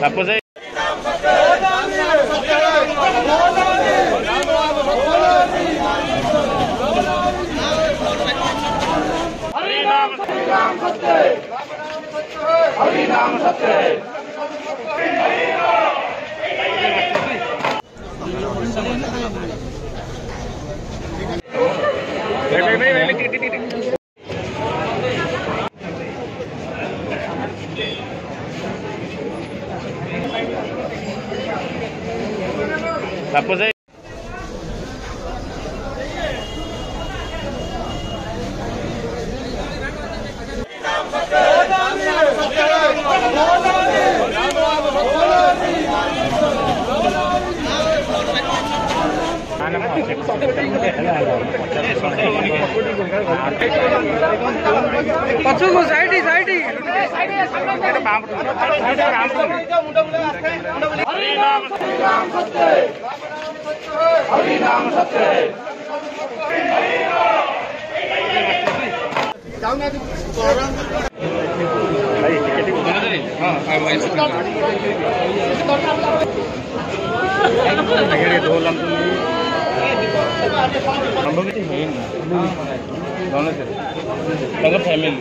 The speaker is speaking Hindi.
Suppose Thank you. सपोज़ पचुको साइड ही साइड ही राम राम হরি নাম সত্যে ধরলাম তুমি ফ্যামিলি